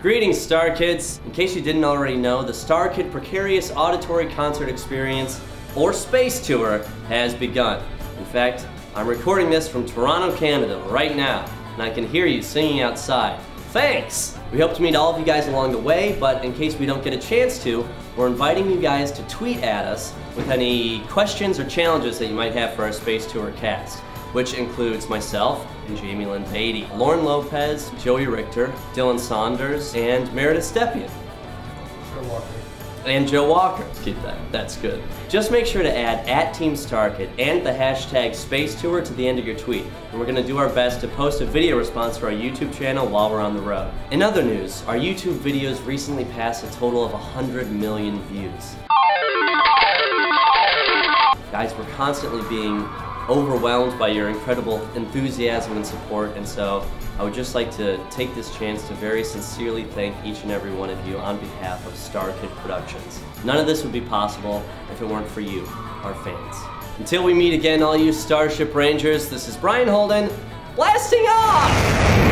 Greetings, Star Kids. In case you didn't already know, the Star Kid Precarious Auditory Concert Experience, or Space Tour, has begun. In fact, I'm recording this from Toronto, Canada, right now, and I can hear you singing outside. Thanks! We hope to meet all of you guys along the way, but in case we don't get a chance to, we're inviting you guys to tweet at us with any questions or challenges that you might have for our Space Tour cast, which includes myself and Jaime Lyn Beatty, Lauren Lopez, Joey Richter, Dylan Saunders, and Meredith Stepien. Joe Walker. And Joe Walker. Keep that. That's good. Just make sure to add at Team StarKid and the hashtag Space Tour to the end of your tweet. And we're going to do our best to post a video response for our YouTube channel while we're on the road. In other news, our YouTube videos recently passed a total of 100 million views. Guys, we're constantly being overwhelmed by your incredible enthusiasm and support, and so I would just like to take this chance to very sincerely thank each and every one of you on behalf of Star Kid Productions. None of this would be possible if it weren't for you, our fans. Until we meet again, all you Starship Rangers, this is Brian Holden, blasting off!